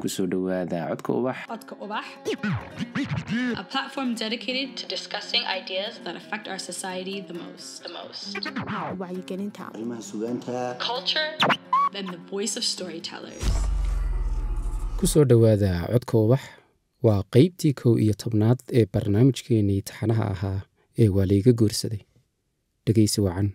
ku soo dhowaada codka ubax. Codka Ubax, a platform dedicated to discussing ideas that affect our society the most. The most. wacyigelinta. Arrimaha sugaanta. Culture. And the voice of storytellers. ku soo dhowaada codka ubax waa qeybtii kow iyo tobnaad ee barnaamijkeenii taxanaha ahaa ee waa layga guursaday. Dhegaysi wacan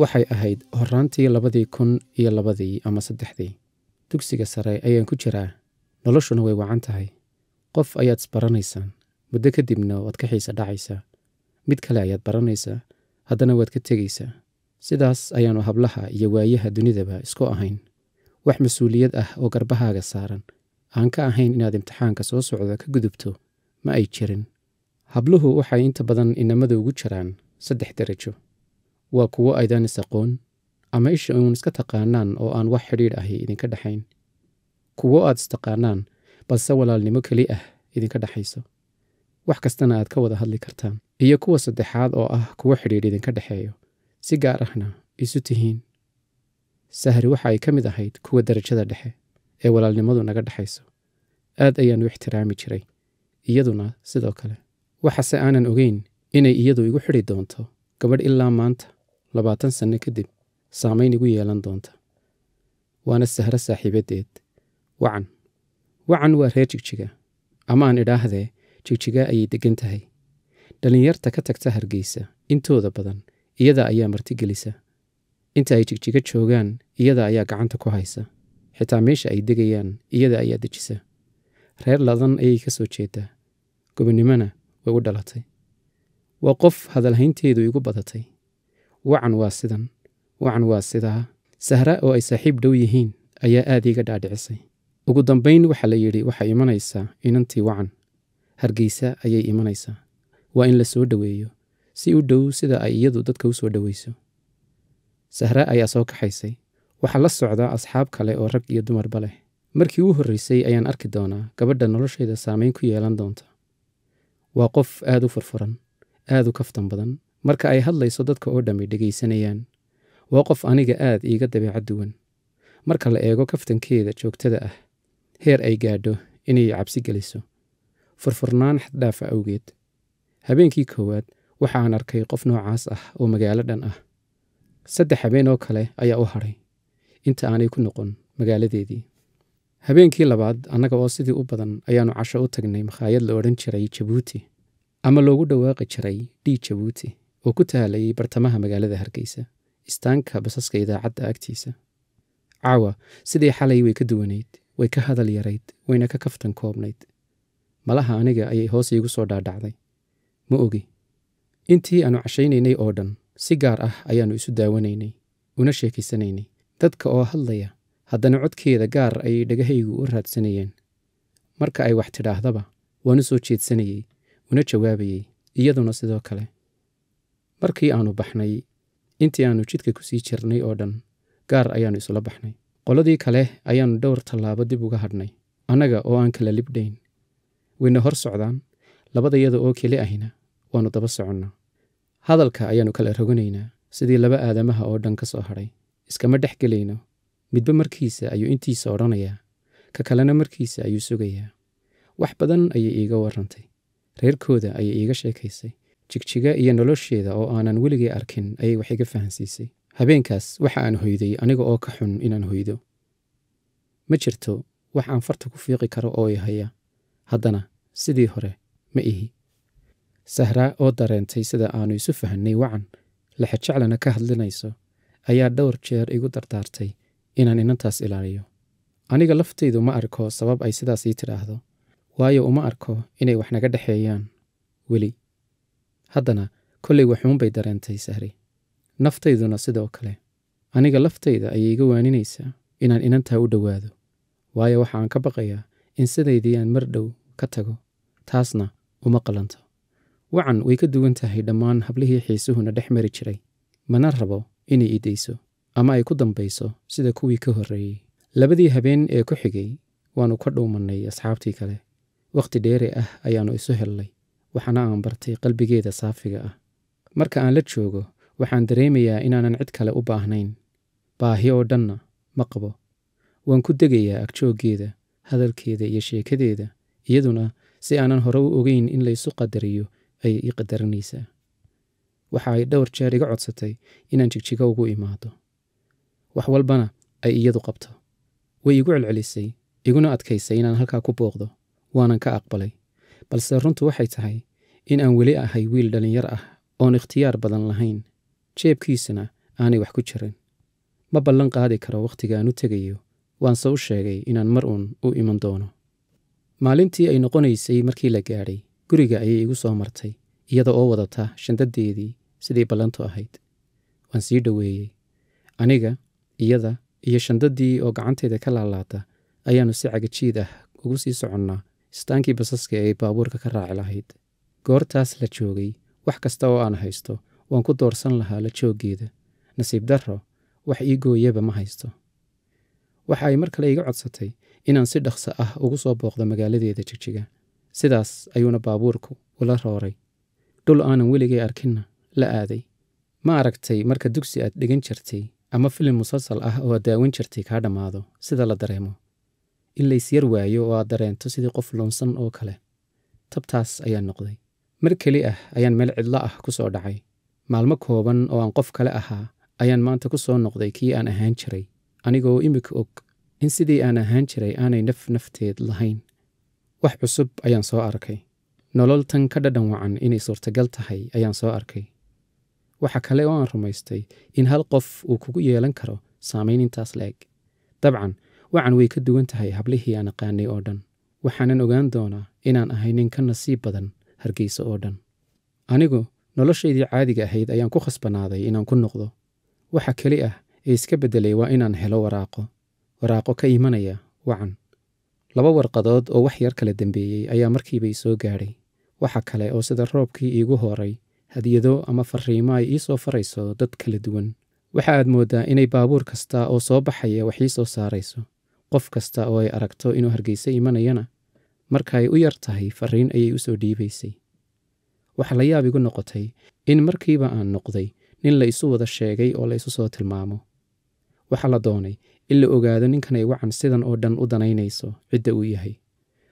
waxay ahayd horaantii labadii kun iyo labadii ama saddexdii. Dugsiga sare ayaan ku jiraa. Noloshuna way wacan tahay. Qof ayaad isbaranaysaan muddo kadibna waad ka xiisa dhacaysaa. Mid kale ayaad baranaysaa. Haddana waad ka tegaysaa. Sidaas ayaannu hablaha iyo waayaha dunidaba isku ahayn. Wax mas'uuliyad ah oo garbahaaga saaran. Aan ka ahayn inaad imtixaanka soo socda ka gudubto ma ay jirin. Habluhu waxay inta badan inamada ugu jiraan saddex derajo waa kuwo aydaan is aqoon ama isha uun iska taqaanaan oo aan wax xidhiidh ahi idinka dhexayn kuwo aad istaqaanaan balse walaalnimo keli ah idinka dhexayso wax kastana aad ka wada hadli kartaan. Iyo kuwa saddexaad oo ah kuwo xidhiidh idinka dhexeeyo si gaar ahna isu tihiin. Sahri waxa ay ka mid ahayd kuwa darajada dhexe ee walaalnimadu naga dhexayso aad ayaan u ixtiraami jiray iyaduna sidoo kale. Waxase aanan ogeyn inay iyadu igu xidhi doonto gabadh ilaa maanta labaatan sanno kadib saamayn igu yeelan doonta. Waana sahro saaxiibaddeed wacan. Wacan waa reer jigjiga. Ama aan idhaahdee jigjiga ayay deggan tahay. Dhallinyarta ka tagta hargeysa intooda badan iyada ayaa martigelisa inta ay jigjiga joogaan iyada ayaa gacanta ku haysa. Xitaa meesha ay degayaan iyada ayaa dejisa. Reer ladan ayay ka soo jeedaa gobonnimona way u dhalatay. Waa qof hadalhaynteedu igu badatay wacan waa sidan. Wacan waa sidaa. Sahra oo ay saaxiib dhow yihiin ayaa aad iiga dhaadhicisay. Ugu dambayn waxaa la yidhi waxay imanaysaa inantii wacan. Hargeysa ayay imanaysaa. Waa in la soo dhoweeyo si u dhow sida ay iyadu dadka u soo dhoweyso sahra ayaa soo kaxaysay. Waxaa la socdaa asxaab kale oo rag iyo dumarba leh. Markii u horraysay ayaan arki doonaa gabadha noloshayda saamayn ku yeelan doonta. Waa qof aad u furfuran aad u kaftan badan marka ay hadlayso dadka oo dhammi dhegaysanayaan waa qof aniga aad iiga dabeecad duwan. Marka la eego kaftankeeda joogtada ah heer ay gaadho inay cabsi geliso. Furfurnaan xaddhaafa awgeed. Habeenkii koowaad waxa aan arkay qof noocaas ah oo magaalo dhan ah. Saddex habeen oo kale ayaa u hadhay inta aanay ku noqon magaaladeedii. Habeenkii labaad annaga oo sidii u badan ayaannu casho u tagnay makhaayad la odhan jiray jabuuti ama loogu dhawaaqi jiray d jabuuti oo ku taalayay bartamaha magaalada hargeysa istaanka basaska idaacadda agtiisa. Caawa sidii xalay way ka duwanayd way ka hadal yarayd wayna ka kaftan koobnayd. Malaha aniga ayay hoos iigu soo dhaadhacday. Ma ogi intii aannu cashaynaynay oo dhan si gaar ah ayaannu isu daawanaynay una sheekaysanaynay dadka oo hadlaya haddana codkeeda gaar ayay dhegahaygu u raadsanayeen. Marka ay wax tidhaahdaba waan u soo jeedsanayey una jawaabayey iyaduna sidoo kale markii aannu baxnay intii aannu jidka ku sii jirnay oo dhan gaar ayaannu isula baxnay. Qoladii kale ayaannu dhowr tallaabo dib uga hadhnay annaga oo aan kala libdhayn wayna hor socdaan labadayada oo keli ahina waannu daba soconnaa. Hadalka ayaannu kala roganaynaa sidii laba aadamaha oo dhan ka soo hadhay. Iskama dhex gelayno midba markiisa ayuu intiisa odhanayaa ka kalena markiisa ayuu sugayaa. Wax badan ayay iiga warrantay reerkooda ayay iiga sheekaysay jigjiga iyo nolosheeda oo aanan weligay arkin ayay wax iga fahansiisay. Habeenkaas waxa aan hoyday aniga oo ka xun inaan hoydo. Ma jirto wax aan farta ku fiiqi karo oo i haya haddana sidii hore ma ihi. Sahra oo dareentay sida aannu isu fahannay wacan lexejeclana ka hadlinayso ayaa dhowr jeer igu dardaartay inaan inantaas ilaaliyo. Aniga laftaydu ma arko sabab ay sidaas ii tidhaahdo waayo uma arko inay wax naga dhexeeyaan weli haddana kollay waxuunbay dareentay sahri. Naftayduna sidoo kale. Aniga laftayda ayay iga waaninaysaa inaan inantaa u dhowaado. Waayo waxaan ka baqayaa in sidaydii aan mar dhow ka tago taasna uma qalanto. Wacan way ka duwan tahay dhammaan hablihii xiisuhuna dhex mari jiray. Mana rabo inay idayso ama ay ku dambayso sida kuwii ka horreeyey. Labadii habeen ee ku xigay waannu ka dhuumannay asxaabtii kale. Wakhti dheeri ah ayaannu isu hellay waxaana aan bartay qalbigeeda saafiga ah. Marka aan la joogo waxaan dareemayaa inaanan cid kale u baahnayn. Baahi oo dhanna ma qabo. Waan ku degayaa agjooggeeda hadalkeeda iyo sheekadeeda iyaduna si aanan hore u ogeyn in laysu qadariyo ayay ii qadarinaysaa. Waxa ay dhowr jeer iga codsatay inaan jigjigo ugu imaado. Wax walbana ay iyadu qabto. Way igu celcelisay iguna adkaysay inaan halkaa ku booqdo waanan ka aqbalay. Balse runtu waxay tahay in aan weli ahay wiil dhallinyar ah oon ikhtiyaar badan lahayn jeebkiisana aanay wax ku jirin. Ma ballan qaadi karo wakhtigaan u tegayo waanse u sheegay inaan mar uun u iman doono. Maalintii ay noqonaysay markii la gaadhay guriga ayay igu soo martay iyada oo wadata shandadeedii sidii ballantu ahayd. Waan sii dhoweeyey. Aniga iyada iyo shandadii oo gacanteeda ka laalaata ayaannu si cagajiid ah ugu sii soconnaa istaankii basaska ee baabuurka ka raaci lahayd goortaas la joogay wax kasta oo aan haysto waan ku doorsan lahaa la jooggeeda. Nasiib darro wax ii gooyaba ma haysto. Waxa ay mar kale iga codsatay inaan si dhaqso ah ugu soo booqdo magaaladeeda jigjiga sidaas ayuuna baabuurku ula rooray. Dhul aanan weligay arkinna la aaday. Ma aragtay marka dugsi aad dhigan jirtay ama filim musalsal ah oo aad daawan jirtay kaa dhammaado sida la dareemo. In laysyar waayo oo aad dareento sidii qof luunsan oo kale. Tabtaas ayaan noqday mar keli ah ayaan meel cidlo ah ku soo dhacay. Maalmo kooban oo aan qof kale ahaa ayaan maanta ku soo noqday kii aan ahaan jiray. Anigoo imika og in sidii aan ahaan jiray aanay naf nafteed lahayn. Wax cusub ayaan soo arkay. Nolol tan ka dhadhan wacan inay suurtagal tahay ayaan soo arkay. Waxa kale oo aan rumaystay in hal qof uu kugu yeelan karo saamayn intaas la eg. Dabcan wacan way ka duwan tahay hablihii aan aqaanay oo dhan. Waxaanan ogaan doonaa inaan ahay nin ka nasiib badan hargeysa oo dhan. Anigu noloshaydii caadiga ahayd ayaan ku khasbanaaday inaan ku noqdo. Waxa keli ah ee iska beddelay waa inaan helo waraaqo. Waraaqo ka imanaya wacan. Laba warqadood oo wax yar kala dembeeyey ayaa markiiba ii soo gaadhay. Waxa kale oo sida roobkii iigu horay hadiyado ama farriimo ay ii soo farayso dad kala duwan. Waxa aad mooddaa inay baabuur kasta oo soo baxaya wax ii soo saarayso. Qof kasta oo ay aragto inuu hargeysa imanayana marka ay u yar tahay farriin ayay u soo dhiibaysay. Waxa la yaab igu noqotay in markiiba aan noqday nin la isu wada sheegay oo la isu soo tilmaamo. Waxa la doonay in la ogaado ninkanay wacan sidan oo dhan u danaynayso cidda uu yahay.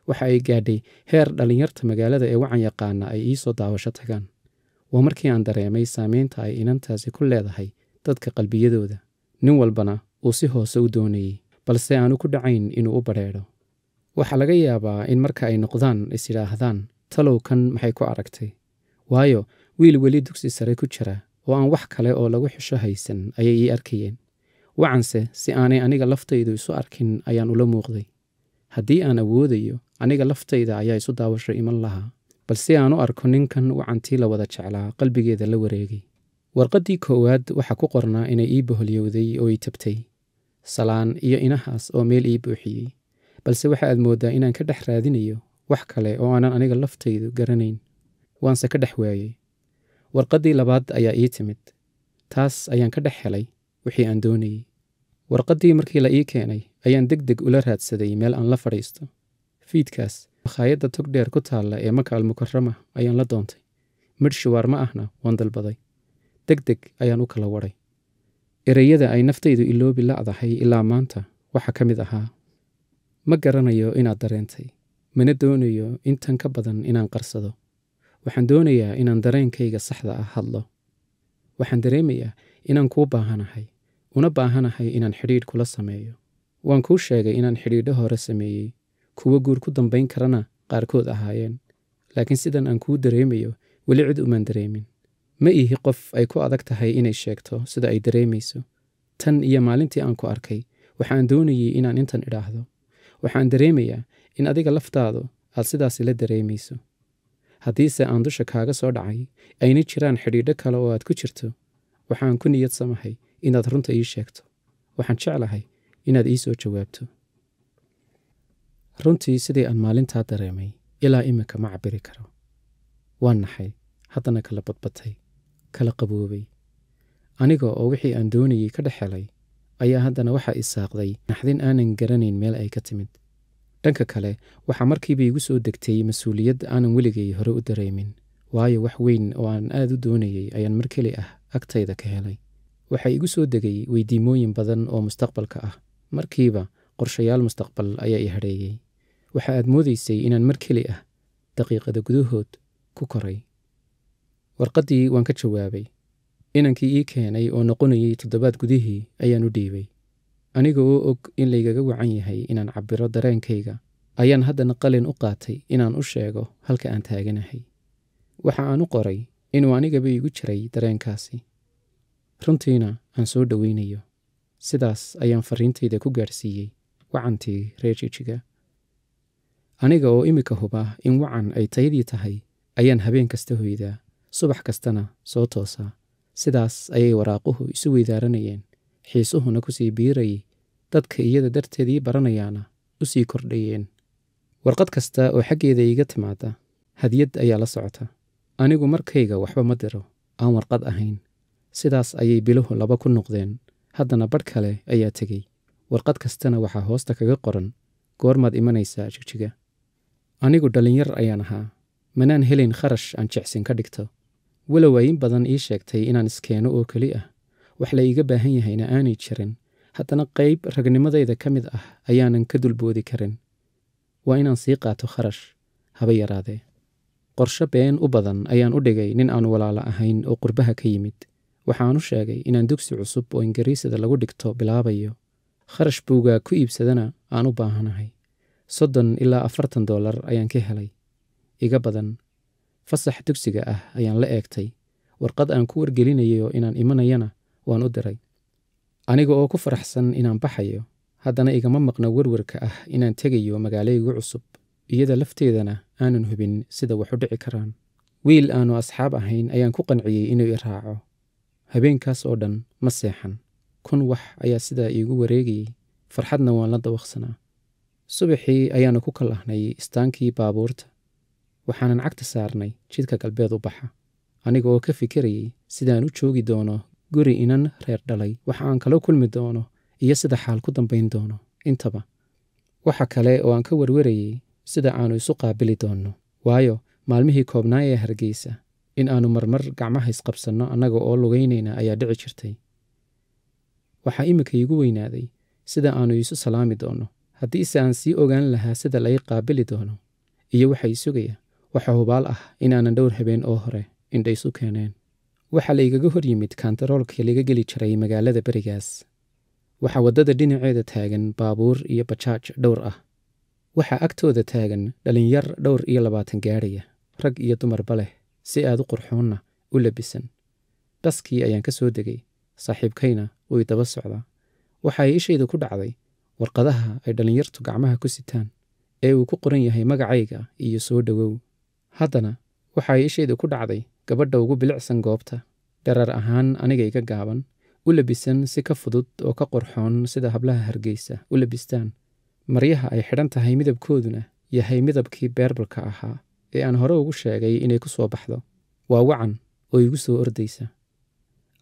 Waxa ay gaadhay heer dhallinyarta magaalada ee wacan yaqaana ay ii soo daawasho tagaan. Waa markii aan dareemay saamaynta ay inantaasi ku leedahay dadka qalbiyadooda. Nin walbana uu si hoose u doonayey balse aanu ku dhacayn inuu u badrheedho waxaa laga yaabaa in marka ay noqdaan is yidhaahdaan talow kan maxay ku aragtay? Waayo wiil weli dugsi sare ku jira oo aan wax kale oo lagu xisho haysan ayay ii arkayeen. Wacanse si aanay aniga laftaydu isu arkin ayaan ula muuqday. Haddii aan awoodayo aniga laftayda ayaa isu daawasho iman lahaa. Balse aan u arko ninkan wacantii la wada jeclaa qalbigeeda la wareegay. Warqaddii koowaad waxaa ku qornaa inay ii boholyowday oo ii tabtay. Salaan iyo inahaas oo meel ii buuxiyey balse waxa aad mooddaa inaan ka dhex raadinayo wax kale oo aanan aniga laftaydu garanayn. Waanse ka dhex waayey. Warqaddii labaad ayaa ii timid. Taas ayaan ka dhex helay wixii aan doonayey. Warqaddii markii la ii keenay ayaan deg deg ula raadsaday meel aan la fadhiisto. Fiidkaas makhaayadda tog dheer ku taalla ee maka almukarama ayaan la doontay. Midh shuwaar ma ahna waan dalbaday. Deg deg ayaan u kala wadhay ereyada ay naftaydu iloobi la'dahay ilaa maanta waxaa ka mid ahaa ma garanayo inaad dareentay. Mana doonayo intan ka badan inaan qarsado. Waxaan doonayaa inaan dareenkayga saxda ah hadlo. Waxaan dareemayaa inaan kuu baahanahay una baahanahay inaan xidhiidh kula sameeyo. Waan kuu sheegay inaan xidhiidho hore sameeyey. Kuwo guur ku dambayn karana qaarkood ahaayeen. Laakiin sidan aan kuu dareemayo weli cid umaan dareemin. Ma ihi qof ay ku adag tahay inay sheegto sida ay dareemayso. Tan iyo maalintii aan ku arkay waxaan doonayey inaan intan idhaahdo waxaan dareemayaa in adiga laftaadu aad sidaasi la dareemayso. Haddiise aan dusha kaaga soo dhacay ayna jiraan xidhiidho kale oo aad ku jirto waxaan ku niyad samahay inaad runta ii sheegto. Waxaan jeclahay inaad ii soo jawaabto. Runtii sidii aan maalintaa dareemay ilaa iminka ma cabiri karo. Waan naxay haddana kala badbatay kala qaboobay. Aniga oo wixii aan doonayey ka dhex helay ayaa haddana waxaa isaaqday naxdin aanan garanayn meel ay ka timid. Dhanka kale waxaa markiiba igu soo degtay mas'uuliyad aanan weligay hore u dareemin waayo wax weyn oo aan aad u doonayay ayaan mar keli ah agtayda ka helay. Waxaa igu soo degay weydiimooyin badan oo mustaqbalka ah. Markiiba qorshayaal mustaqbal ayaa i hadheeyey waxa aad moodaysay inaan mar keli ah daqiiqada gudahood ku koray. Warqaddii waan ka jawaabay inankii ii keenay oo noqonayay toddobaad gudihii ayaan u dhiibay. Aniga oo og in laygaga wacan yahay inaan cabbiro dareenkayga ayaan haddana qalin u qaatay inaan u sheego halka aan taaganahay. Waxa aan u qoray inuu anigaba igu jiray dareenkaasi. Runtiina aan soo dhowaynayo sidaas ayaan farriintayda ku gaadhsiiyey wacantii reer jijiga. Aniga oo iminka huba in wacan ay taydii tahay ayaan habeen kasta hoydaa subax kastana soo toosaa sidaas ayay waraaquhu isu weydaaranayeen. Xiisuhuna ku sii biirayay dadka iyada darteedii baranayaana u sii kordhayeen. Warqad kasta oo xaggeeda iiga timaada hadiyad ayaa la socota. Anigu markayga waxba ma diro aan warqad ahayn. Sidaas ayay biluhu laba ku noqdeen. Haddana badh kale ayaa tegey. Warqad kastana waxaa hoosta kaga qoran. Goormaad imanaysaa jigjiga. Anigu dhallinyar ayaan ahaa. Manaan helayn kharash aan jecsin ka dhigto walow ay in badan ii sheegtay inaan iskeeno oo keli ah. Wax la iiga baahan yahayna aanay jirin. Haddana qayb ragnimadayda ka mid ah ayaanan ka dulboodi karin. Waa inaan sii qaato kharash haba yaraadee qorsho been u badan ayaan u dhigay nin aan walaalo ahayn oo qurbaha ka yimid. Waxaan u sheegay inaan dugsi cusub oo ingiriisida lagu dhigto bilaabayo. Kharash buugaa ku iibsadana aan u baahanahay. Soddon ilaa afartan dollar ayaan ka helay. Iga badan fasax dugsiga ah ayaan la eegtay. Warqad aan ku wargelinayo inaan imanayana waan u diray. Aniga oo ku faraxsan inaan baxayo haddana igama maqno werwarka ah inaan tegayo magaalaygu cusub. Iyada lafteedana aanan hubin sida wax u dhici karaan. Wiil aanu asxaab ahayn ayaan ku qanciyey inuu i raaco. Habeenkaas oo dhan ma seexan. Kun wax ayaa sidaa iigu wareegayey farxadna waan la dawaqsanaa subaxii ayaannu ku kallahnay istaankii baabuurta waxaanan cagta saarnay jidka galbeed u baxa. Aniga oo ka fikirayey sidaan u joogi doono guri inan reer dhalay waxa aan kala kulmi doono iyo sida xaal ku dambayn doono. Intaba waxa kale oo aan ka warwarayey sida aannu isu qaabili doonno. Waayo maalmihii koobnaa ee hargeysa in aannu marmar gacmaha isqabsanno annaga oo lugaynayna ayaa dhici jirtay. Waxaa iminka iigu weynaaday sida aannu iisu salaami doonno haddiise aan sii ogaan lahaa sida lai qaabili doono iyo waxa i sugaya waxa hubaal ah inaanan dhowr habeen oo hore indhaysu keeneen. Waxaa la igaga hor yimid kantaroolkii laga geli jiray magaalada berigaas waxaa waddada dhinaceeda taagan baabuur iyo bajaaj dhowr ah. Waxaa agtooda taagan dhallinyar dhowr iyo labaatan gaadhaya rag iyo dumarba leh si aad u qurxoonna u labisan. Dhaskii ayaan ka soo degay saaxiibkayna way daba socdaa. Waxa ay ishayda ku dhacday warqadaha ay dhallinyartu gacmaha ku sitaan ee uu ku qoran yahay magacayga iyo soo dhowow haddana waxa ay ishayda ku dhacday gabadha ugu bilicsan goobta. Dharar ahaan aniga iga gaaban u labisan si ka fudud oo ka qorxoon sida hablaha hargeysa. U labistaan maryaha ay xidhan tahay midabkooduna yahay midabkii beerbalka ahaa ee aan hore ugu sheegay inay ku soo baxdo. Waa wacan oo igu soo ordaysa.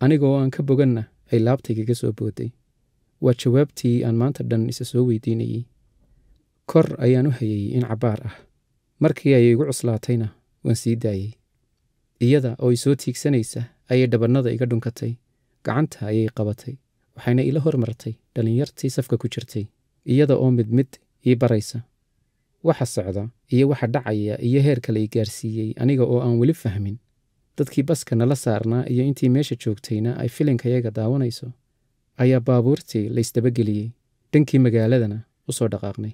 Aniga oo aan ka boganna ay laabtaygaga soo booday waa jawaabtii aan maanta dhan isa soo weydiinayey kor ayaan u hayay in cabbaar ah markii ay igu cuslaatayna waan sii daayey iyada oo i soo tiigsanaysa ayay dhabannada iga dhunkatay. Gacanta ayay qabatay waxayna ila hormartay dhallinyartii safka ku jirtay. Iyada oo mid mid ii baraysa waxa socda iyo waxa dhacaya iyo heerka la i gaarsiiyey aniga oo aan weli fahmin. Dadkii baska nala saarnaa iyo intii meesha joogtayna ay filinkayaga daawanayso ayaa baabuurtii laysdabageliyey dhankii magaaladana u soo dhaqaaqnay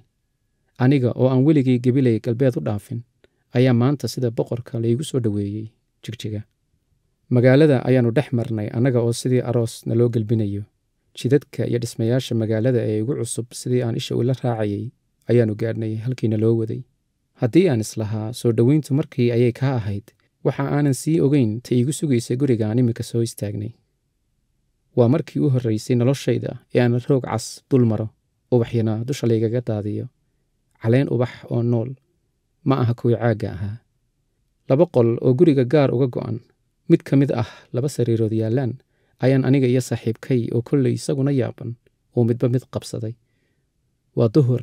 aniga oo aan weligii gebilay galbeed u dhaafin ayaa maanta sida boqorka laygu soo dhoweeyey jigjiga. Magaalada ayaannu dhex marnay annaga oo sidii aroos naloo gelbinayo jidadka iyo dhismayaasha magaalada ee igu cusub sidii aan isha ula raacayay ayaannu gaadhnay halkiina loo waday. Haddii aan islahaa soo dhoweyntu markii ayay kaa ahayd waxa aanan sii ogeyn ta iigu sugaysa guriga aan iminka soo istaagnay waa markii u horraysay noloshayda ee aan roog cas dul maro ubaxyana dusha laygaga daadiyo caleen ubax oo nool. Ma aha kuwii caagga ahaa. Laba qol oo guriga gaar uga go'an. Mid ka mid ah laba sariirood yaallaan. Ayaan aniga iyo saaxiibkay oo kollay isaguna yaaban uu midba mid qabsaday. Waa duhur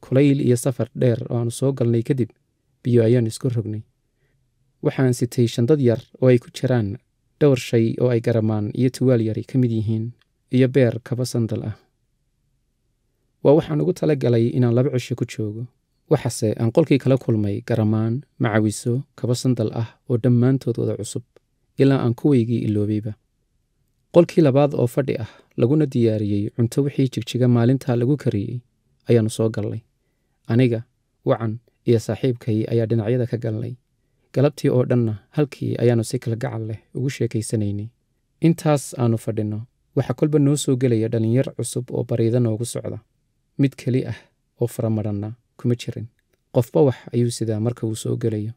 kulayl iyo safar dheer oo aanu soo galnay kadib biyo ayaannu isku rognay. Waxaan sitay shandad yar oo ay ku jiraan dhowr shay oo ay garamaan iyo tuwaal yari ka mid yihiin iyo beer kaba sandal ah waa waxaan ugu tala galay inaan laba cisho ku joogo. Waxase aan qolkii kala kulmay garamaan macawiso kaba sandal ah oo dhammaantood wada cusub ilaa aan kuwaygii iloobayba qolkii labaad oo fadhi ah laguna diyaariyey cunto wixii jigjiga maalintaa lagu kariyey ayaannu soo gallay aniga wacan iyo saaxiibkay ayaa dhinacyada ka galnay. Galabtii oo dhanna halkii ayaannu si kalgacal leh ugu sheekaysanaynay. Intaas aannu fadhinno waxaa kolba noo soo gelaya dhallinyar cusub oo bariida noogu socda mid keli ah oo faramadhanna kuma jirin. Qofba wax ayuu sidaa marka uu soo gelayo.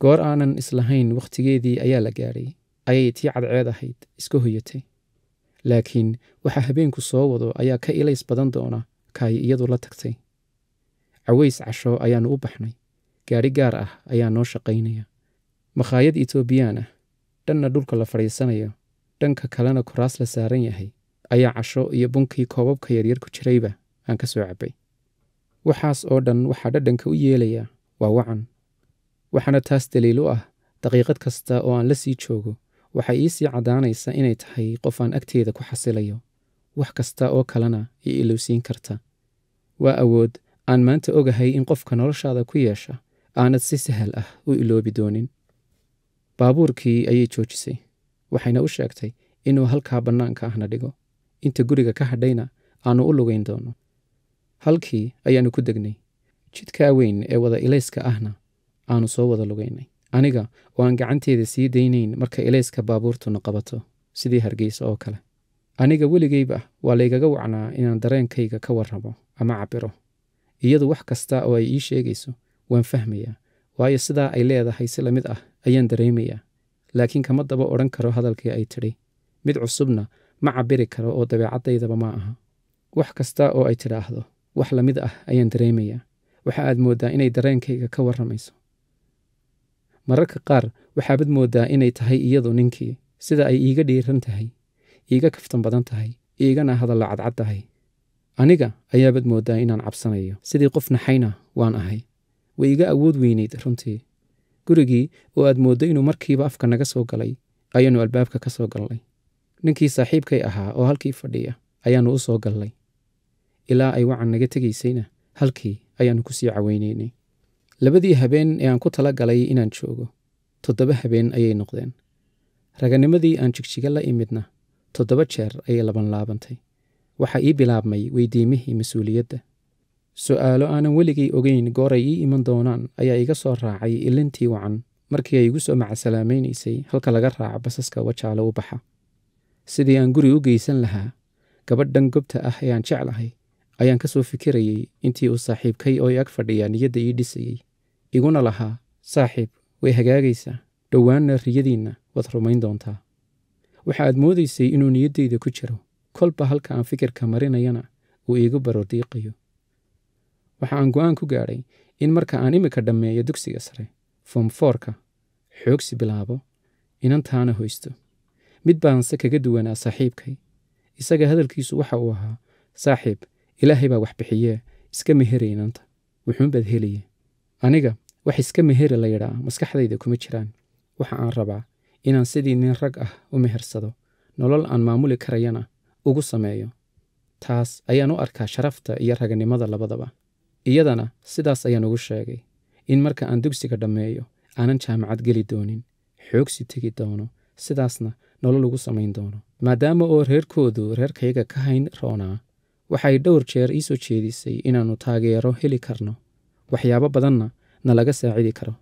Goor aanan islahayn wakhtigeedii ayaa la gaadhay. Ayay tii cadceed ahayd iska hoyatay. Laakiin waxa habeenku soo wado ayaa ka ilays badan doona kaay iyadu la tagtay. Caways casho ayaannu u baxnay. Gaadhi gaar ah ayaa noo shaqaynaya. Makhaayad etoobiyaan ah dhanna dhulka la fadhiisanayo dhanka kalena kuraas la saaran yahay ayaa casho iyo bunkii koobabka yaryar ku jirayba aan ka soo cabbay. Waxaas oo dhan waxaa dhadhanka u yeelaya waa wacan. Waxaana taas daliil u ah daqiiqad kasta oo aan la sii joogo waxaa ii sii caddaanaysa inay tahay qof aan agteeda ku xasilayo wax kasta oo kalena ii ilowsiin karta. Waa awood aan maanta ogahay in qofka noloshaada ku yeesha aanad si sahal ah u iloobi doonin. Baabuurkii ayay joojisay waxayna u sheegtay inuu halkaa bannaanka ahna dhigo. Inta guriga ka hadhayna aannu u lugayn doono halkii ayaannu ku degnay. Jidkaa weyn ee wada ilayska ahna aannu soo wada lugaynay. Aniga oo aan gacanteeda sii daynayn marka ilayska baabuurtuna qabato sidii hargeysa oo kale. Aniga weligayba waa laygaga wacnaa inaan dareenkayga ka warramo ama cabbiro. Iyadu wax kasta oo ay ii sheegayso waan fahmayaa waayo sidaa ay leedahay si la mid ah ayaan dareemayaa. Laakiin kama daba odhan karo hadalkii ay tidhi mid cusubna ma cabbiri karo oo dabeecaddaydaba ma aha. Wax kasta oo ay tidhaahdo wax la mid ah ayaan dareemayaa waxa aad mooddaa inay dareenkayga ka warramayso. Mararka qaar waxaabad mooddaa inay tahay iyadu ninkii. Sida ay iiga dhiiran tahay iiga kaftan badan tahay iigana hadalla cadcad tahay. Aniga ayaabad mooddaa inaan cabsanayo. Sidii qof naxayna waan ahay. Way iga awood weynayd runtii. Gurigii oo aad mooddo inuu markiiba afka naga soo galay ayaannu albaabka ka soo galnay. Ninkii saaxiibkay ahaa oo halkii fadhiya ayaannu u soo galnay ilaa ay wacan naga tegaysayna halkii ayaannu ku sii caweynaynay labadii habeen ee aan ku tala galay inaan joogo toddoba habeen ayay noqdeen. Raganimadii aan jigjiga la imidna toddoba jeer ayay labanlaabantay waxaa ii bilaabmay weydiimihii mas'uuliyadda. Su'aalo aanan weligay ogeyn gooray ii iman doonaan ayaa iga soo raacay ilintii wacan markii ay igu soo macasalaamaynaysay halka laga raaco basaska wajaale u baxa. Sidii aan guri u geysan lahaa gabadhan gobta ah ee aan jeclahay ayaan ka soo fikirayey intii uu saaxiibkay oo i ag fadhiyaa niyadda ii dhisayey iguna lahaa saaxiib way hagaagaysaa. Dhowaanna riyadiinna waad rumayn doontaa. Waxa aad moodaysay inuu niyaddayda ku jiro. Kolba halka aan fikirka marinayana uu iigu barordiiqayo waxa aan go'aan ku gaadhay in marka aan imika dhammeeyo dugsiga sare foom foorka xoogsi bilaabo inantaana hoysto. Mid baanse kaga duwanaa saaxiibkay. Isaga hadalkiisu waxa uu ahaa saaxiib ilaahay baa wax bixiyee. Iska meheray inanta wuxuunbaad helaye aniga wax iska meheri la yidhaa. Maskaxdayda kuma jiraan. Waxa aan rabaa inaan sidii nin rag ah u mehersado. Nolol aan maamuli karayana ugu sameeyo. Taas ayaan u arkaa sharafta iyo raganimada labadaba. Iyadana sidaas ayaan ugu sheegay. In marka aan dugsiga dhammeeyo aanan jaamacad geli doonin. Xoogsi tegi doono. Sidaasna nolol ugu samayn doono. Maadaama oo reerkoodu reerkayga ka hayn roonaa waxay dhowr jeer ii soo jeedisay inaannu taageero heli karno. Waxyaabo badanna nalaga saacidi karo.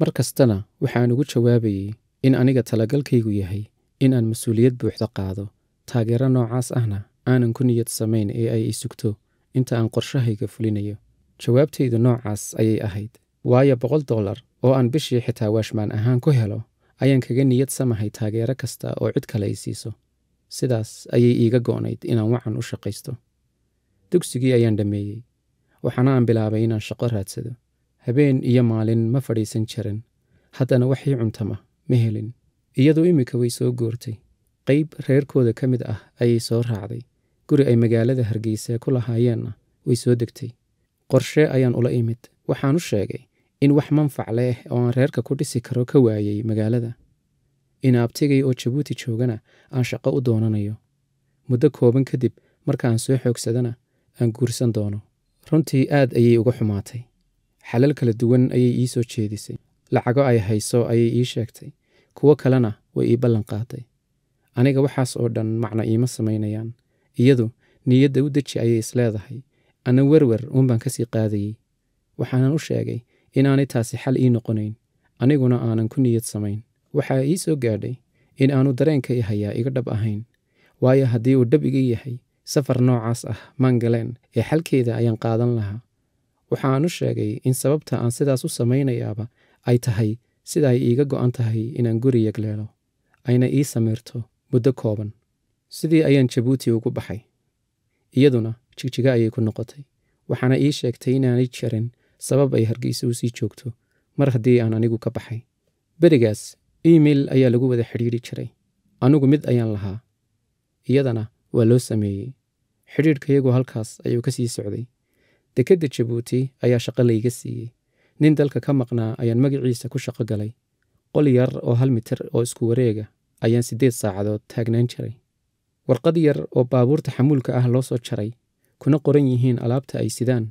Mar kastana waxaan ugu jawaabayey in aniga talagalkaygu yahay in aan mas'uuliyad buuxda qaado. Taageero noocaas ahna aanan ku niyad samayn ee ay i sugto inta aan qorshahayga fulinayo. Jawaabtaydu noocaas ayay ahayd. Waayo boqol dollar oo aan bishii xitaa waashmaan ahaan ku helo ayaan kaga niyad samahay taageero kasta oo cid kale ay siiso. Sidaas ayay iiga go'nayd inaan wacan u shaqaysto dugsigii ayaan dhammeeyey. Waxaana aan bilaabay inaan shaqo raadsado. Habeen iyo maalin ma fadhiisan jirin. Haddana waxii cuntama ma helin. Iyadu iminka way soo goortay. Qayb reerkooda ka mid ah ayay soo raacday. Guri ay magaalada hargeysa ku lahaayeenna way soo degtay. Qorshe ayaan ula imid. Waxaan u sheegay in wax manfac leh oo aan reerka ku dhisi karo ka waayey magaalada. In abtigay oo jabuuti joogana aan shaqo u doonanayo. Muddo kooban kadib markaan soo xoogsadana aan guursan doono. Runtii aad ayay uga xumaatay. Xalal kala duwan ayay ii soo jeedisay. Lacago ay hayso ayay ii sheegtay. Kuwo kalena way ii ballan qaaday aniga waxaas oo dhan macno iima samaynayaan. Iyadu niyadda u deji ayay isleedahay ana werwer uunbaan ka sii qaadayey waxaanan u sheegay inaanay taasi xal ii noqonayn. Aniguna aanan ku niyad samayn. Waxaa ii soo gaadhay in aanu dareenka i hayaa iga dhab ahayn. Waayo haddii uu dhab iga yahay safar noocaas ah maan galeen ee xalkeeda ayaan qaadan lahaa. Waxaan u sheegay in sababta aan sidaas u samaynayaaba ay tahay sida ay iiga go'an tahay inaan guri yagleelo ayna ii samiirto muddo kooban. Sidii ayaan jabuuti ugu baxay. Iyaduna jigjiga ayay ku noqotay. Waxaana ii sheegtay inaanay jarin sabab ay hargeysa u sii joogto. Mar haddii aan anigu ka baxay. Berigaas iimail ayaa lagu wada xidhiidri jiray. Anigu mid ayaan lahaa. Iyadana waa loo sameeyey xidhiidhkayagu halkaas ayuu ka sii socday. Dekedda jabuuti ayaa shaqo layga siiyey. Nin dalka ka maqnaa ayaan magaciisa ku shaqo galay. Qol yar oo hal mitir oo isku wareega ayaan siddeed saacadood taagnaan jiray. Warqad yar oo baabuurta xamuulka ah loo soo jaray kuna qoran yihiin alaabta ay sidaan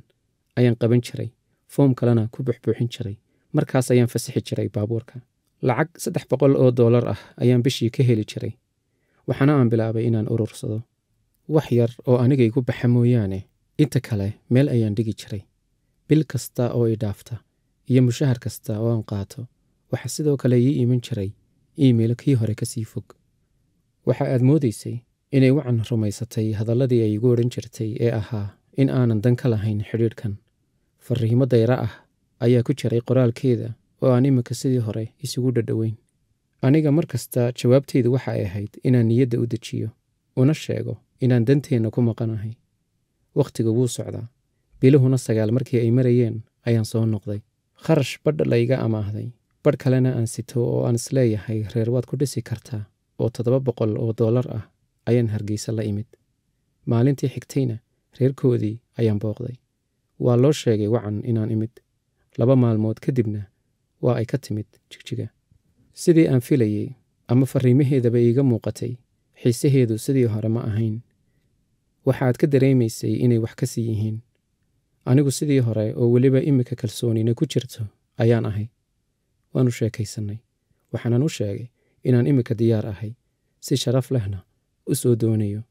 ayaan qaban jiray. Foom kalena ku buxbuuxin jiray. Markaas ayaan fasixi jiray baabuurka. Lacag saddex boqol oo doolar ah ayaan bishii ka heli jiray. Waxaana aan bilaabay inaan urursado wax yar oo aniga igu baxa mooyaane. Inta kale meel ayaan dhigi jiray. Bil kasta oo i dhaafta iyo mushahar kasta oo aan qaato waxaa sidoo kale ii iman jiray iimail kii hore ka sii fog. Waxa aad moodaysay inay wacan rumaysatay hadalladii ay igu odhan jirtay ee ahaa in aanan dan ka lahayn xidhiidhkan. Farriimo dayra ah ayaa ku jiray qoraalkeeda oo aan iminka sidii hore isugu dhadhoweyn aniga mar kasta jawaabteydu waxa ay ahayd inaan niyadda u dejiyo una sheego inaan danteenna ku maqanahay. Wakhtiga wuu socdaa. Biluhuna sagaal markii ay marayeen ayaan soo noqday. Kharash badh layga amaahday. Badh kalena aan sito oo aan is leeyahay reer waad ku dhisi kartaa oo toddoba boqol oo dollar ah ayaan hargeysa la imid. Maalintii xigtayna reerkoodii ayaan booqday. Waa loo sheegay wacan inaan imid. Laba maalmood kadibna waa ay ka timid jigjiga. Sidii aan filayey ama farriimaheedaba iiga muuqatay xiisaheedu sidii hore ma ahayn waxaad ka dareemaysay inay wax ka sii yihiin. Anigu sidii hore oo weliba iminka kalsoonina ku jirto ayaan ahay. Waanu sheekaysannay waxaanan u sheegay inaan iminka diyaar ahay si sharaf lehna u soo doonayo.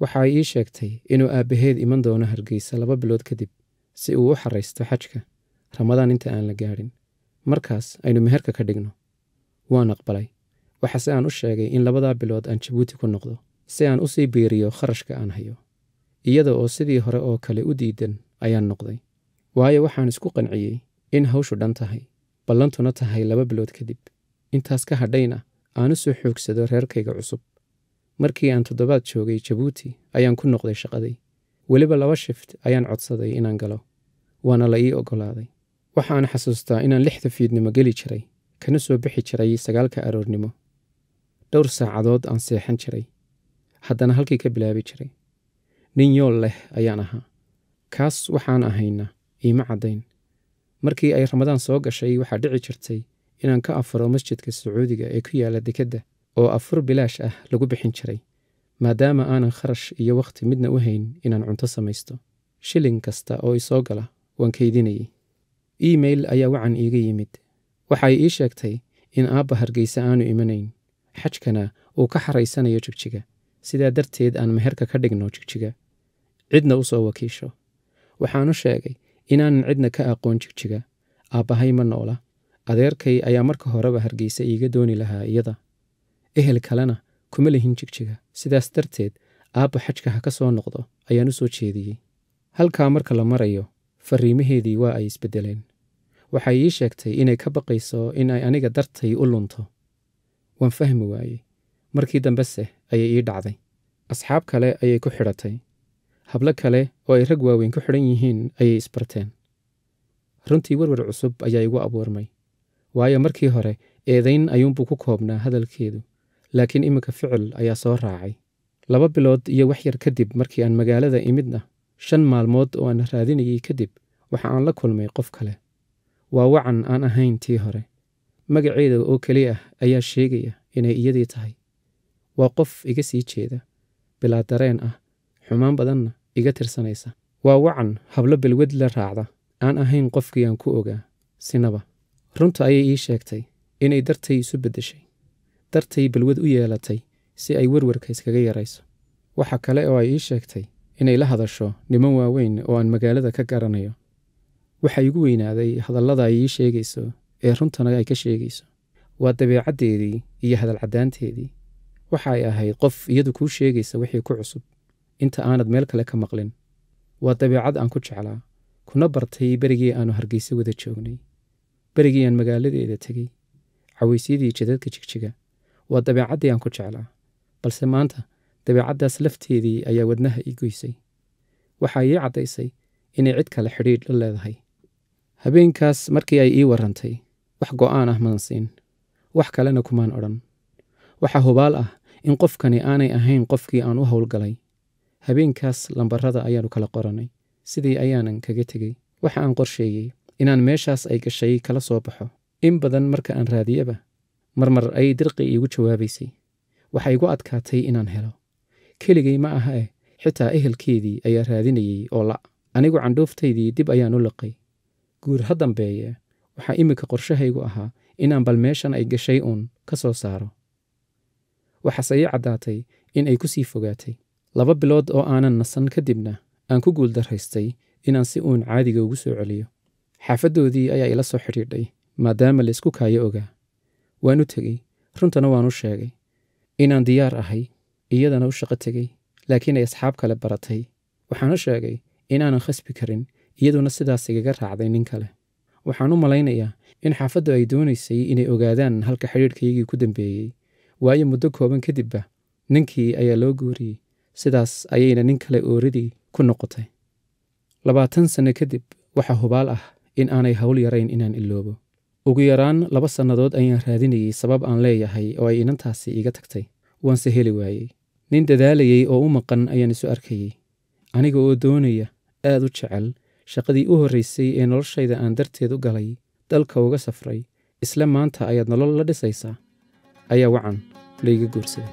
Waxaay ii sheegtay inuu aabbaheed iman doono hargeysa laba bilood kadib si uu u xaraysto xajka. Ramadaan inta aan la gaadhin markaas aynu meherka ka dhigno. Waan aqbalay waxaase aan u sheegay in labadaa bilood aan jabuuti ku noqdo si aan u sii biiriyo kharashka aan hayo. Iyada oo sidii hore oo kale u diidan ayaan noqday. Waayo waxaan isku qanciyey in hawshu dhan tahay ballantuna tahay laba bilood kadib. Intaas ka hadhayna aan u soo xoogsado reerkayga cusub. Markii aan toddobaad joogay jabuuti ayaan ku noqday shaqadii weliba laba shift ayaan codsaday inaan galo waana la ii oggolaaday waxaan xasuustaa inaan lixda fiidnimo geli jiray kana soo bixi jiray sagaalka aroornimo. Dhowr saacadood aan seexan jiray haddana halkii ka bilaabi jiray. Nin yool leh ayaan ahaa. Kaas waxaan ahayna iima caddayn. Markii ay ramadaan soo gashay waxaa dhici jirtay inaan ka afuro masjidka sacuudiga ee ku yaalla dekedda oo afur bilaash ah lagu bixin jiray maadaama aanan kharash iyo wakhti midna u hayn inaan cunto samaysto. Shilin kasta oo isoo gala waan kaydinayey iimail ayaa wacan iiga yimid. Waxay ii sheegtay in aabba hargeysa aanu imanayn. Xajkana uu ka xaraysanayo jigjiga sidaa darteed aan meherka ka dhigno jigjiga cidna u soo wakiisho. Waxaanu sheegay inaanan cidna ka aqoon jigjiga. Aabbahay ma noola. Adeerkay ayaa marka horeba hargeysa iiga dooni lahaa iyada. Ehel kalena kuma lihin jigjiga. Sidaas darteed aabba xajka ha ka soo noqdo ayaan u soo jeediyey. Halkaa marka la marayo farriimaheedii waa ay isbeddeleen. Waxay ii sheegtay inay ka baqayso in ay aniga dartay u lunto. Waan fahmi waayey markii dambese ayay ii dhacday. Asxaab kale ayay ku xidhatay. Hablo kale oo ay rag waaweyn ku xidhan yihiin ayay isbarteen. Runtii werwer cusub ayaa igu abuurmay. Waayo markii hore eedayn ayuunbuu ku koobnaa hadalkeedu laakiin iminka ficil ayaa soo raacay. Laba bilood iyo wax yar kadib markii aan magaalada imidna shan maalmood oo aan raadinayey kadib waxa aan la kulmay qof kale. Waa wacan aan ahayn tii hore. Magaceeda oo keli ah ayaa sheegaya inay iyadii tahay waa qof iga sii jeeda bilaa dareen ah xumaan badanna iga tirsanaysa. Waa wacan hablo balwad la raacda. Aan ahayn qofkii aan ku ogaa sinaba. Runta ayay ii sheegtay inay dartay isu beddeshay. Dartay balwad u yeelatay si ay werwarka iskaga yarayso. Waxa kale oo ay ii sheegtay inay la hadasho niman waaweyn oo aan magaalada ka garanayo. Waxa igu weynaaday hadallada ay ii sheegayso ee runtana ay ka sheegayso. Waa dabeecaddeedii iyo hadalcaddaanteedii waxa ay ahayd qof iyadu kuu sheegaysa wixii ku cusub inta aanad meel kale ka maqlin waa dabeecad aan ku jeclaa kuna bartay berigii aannu hargeysa wada joognay berigii aan magaaladeeda tegey cawaysyadii jadadka jigjiga waa dabeecaddii aan ku jeclaa balse maanta dabeecaddaas lafteedii ayaa wadnaha ii goysay waxaa ii caddaysay inay cid kale xidhiidh la leedahay habeenkaas markii ay ii warrantay wax go'aan ah maan siin wax kalena kumaan odhan waxaa hubaal ah in qofkani aanay ahayn qofkii aan u howlgalay. Habeenkaas lambarrada ayaannu kala qorannay sidii ayaanan kaga tegey. Waxa aan qorsheeyey inaan meeshaas ay gashay kala soo baxo. In badan marka aan raadiyaba marmar ayay dirqi iigu jawaabaysay. Waxa igu adkaatay inaan helo. Keligay ma aha eh xitaa ehelkeedii ayaa raadinayey oo la' anigu candhuuftaydii dib ayaan u liqay. Guur ha dambeeye waxaa iminka qorshahaygu ahaa inaan bal meeshan ay gashay uun ka soo saaro waxaase ii caddaatay in ay ku sii fogaatay. Laba bilood oo aanan nasan kadibna aan ku guuldaraystay inaan si uun caadiga ugu soo celiyo. Xaafaddoodii ayaa ila soo xidhiidhay maadaama laysku kaayo ogaa. Waan u tegey runtana waan u sheegay. Inaan diyaar ahay iyadana u shaqo tegey laakiin ay asxaab kale baratay. Waxaan u sheegay inaanan khasbi karin iyaduna sidaas igaga raacday nin kale. Waxaan u malaynayaa in xaafaddu ay doonaysay inay ogaadaan halka xidhiidhkaygii ku dambeeyey waayo muddo kooban kadibba ninkii ayaa loo guuriyey. Sidaas ayayna nin kale ooradii ku noqotay. Labaatan sanno kadib waxaa hubaal ah in aanay hawl yarayn inaan iloobo ugu yaraan laba sannadood ayaan raadinayey sabab aan leeyahay oo ay inantaasi iiga tagtay. Waanse heli waayey. Nin dadaalayey oo u maqan ayaan isu arkayey. Aniga oo doonaya aad u jecel shaqadii u horraysay ee noloshayda aan darteed u galay dalka uga safray isla maanta ayaad nolol la dhisaysaa. Ayaa wacan layga guursaday